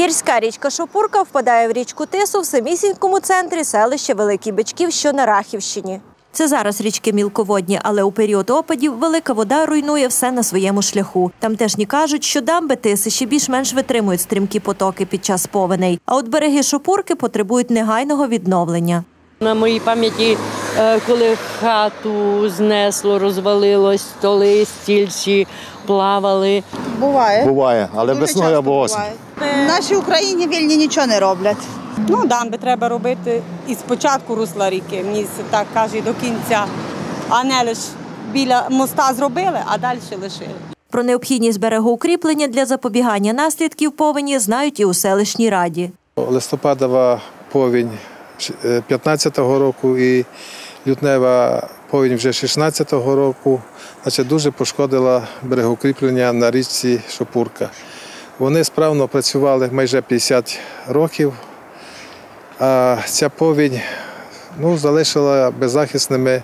Гірська річка Шопурка впадає в річку Тису в самісінькому центрі селища Великий Бичків, що на Рахівщині. Це зараз річки мілководні, але у період опадів велика вода руйнує все на своєму шляху. Тамтешні кажуть, що дамби Тиси ще більш-менш витримують стрімкі потоки під час повеней. А от береги Шопурки потребують негайного відновлення. На моїй пам'яті, е, коли хату знесло, розвалилось, столи, стільці плавали. Буває. Буває, але Дуже весною часто або осінь. буває. В нашій Україні вільні нічого не роблять. Ну, дамби треба робити і спочатку русла ріки, мені так каже, до кінця, а не лише біля моста зробили, а далі лишили. Про необхідність берегоукріплення для запобігання наслідків повені знають і у селищній раді. Листопадова повінь 15-го року і лютнева повінь вже 16-го року значить, дуже пошкодила берегоукріплення на річці Шопурка. Вони справно працювали майже 50 років, а ця повінь ну, залишила беззахисними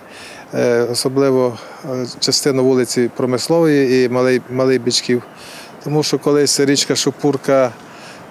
е, особливо е, частину вулиці Промислової і Малий, Малий Бичків. Тому що колись річка Шопурка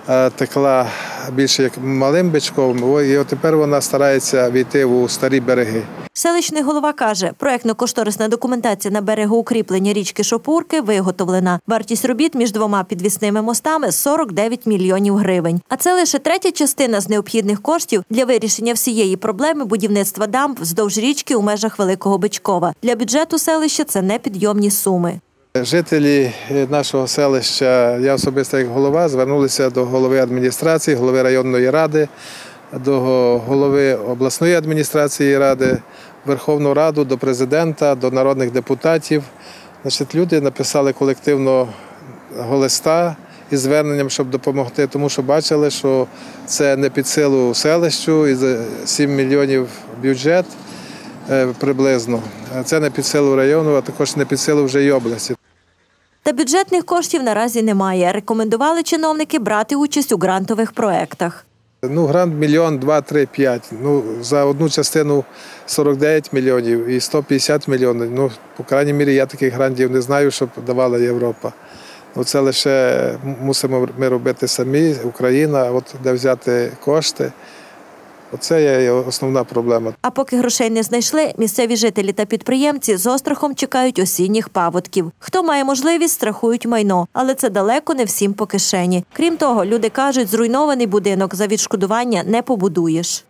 е, текла більше як малим бичком, і тепер вона старається війти у старі береги. Селищний голова каже, проектно-кошторисна документація на берегоукріплення річки Шопурки виготовлена. Вартість робіт між двома підвісними мостами 49 мільйонів гривень. А це лише третя частина з необхідних коштів для вирішення всієї проблеми будівництва дамб вздовж річки у межах Великого Бичкова. Для бюджету селища це непідйомні суми. Жителі е, нашого селища, я особисто як голова, звернулися до голови адміністрації, голови районної ради, до голови обласної адміністрації ради, Верховну Раду, до президента, до народних депутатів. Значить, люди написали колективно листа із зверненням, щоб допомогти, тому що бачили, що це не під силу селищу, і за 7 мільйонів бюджет е, приблизно. Це не під силу району, а також не під силу вже й області. Та бюджетних коштів наразі немає. Рекомендували чиновники брати участь у грантових проектах. Ну, грант мільйон, два, три, п'ять. Ну, за одну частину 49 мільйонів і 150 мільйонів. Ну, по крайній мірі, я таких грантів не знаю, щоб давала Європа. Ну, це лише мусимо ми робити самі, Україна, от де взяти кошти. Оце є основна проблема. А поки грошей не знайшли, місцеві жителі та підприємці з острахом чекають осінніх паводків. Хто має можливість, страхують майно, але це далеко не всім по кишені. Крім того, люди кажуть, зруйнований будинок за відшкодування не побудуєш.